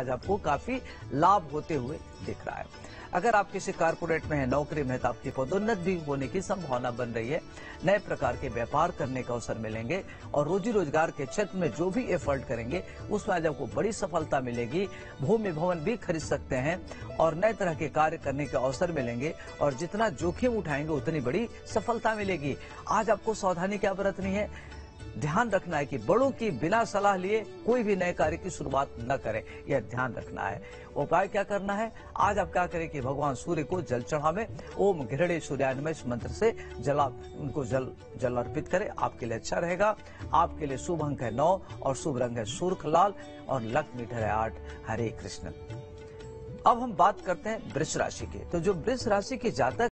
आज आपको काफ़ी लाभ होते हुए दिख रहा है। अगर आप किसी कारपोरेट में हैं, नौकरी में तो आपकी पदोन्नत भी होने की संभावना बन रही है। नए प्रकार के व्यापार करने का अवसर मिलेंगे और रोजी रोज़गार के क्षेत्र में जो भी एफर्ट करेंगे, उसमें आज आपको बड़ी सफलता मिलेगी। भूमि भवन भी खरीद सकते हैं और नए तरह के कार्य करने के अवसर मिलेंगे और जितना जोखिम उठाएँगे, उतनी बड़ी सफलता मिलेगी। आज आपको सावधानी क्या बरतनी है। ध्यान रखना है कि बड़ों की बिना सलाह लिए कोई भी नए कार्य की शुरुआत न करें। यह ध्यान रखना है। उपाय क्या करना है? आज आप क्या करें कि भगवान सूर्य को जल चढ़ावे। ओम घृणे सूर्यान्मय मंत्र से जला, उनको जल जल अर्पित करें। आपके लिए अच्छा रहेगा। आपके लिए शुभ अंक है नौ और शुभ रंग है सुर्ख लाल और लक मीटर है आठ। हरे कृष्ण। अब हम बात करते हैं वृक्ष राशि की। तो जो वृक्ष राशि के जातक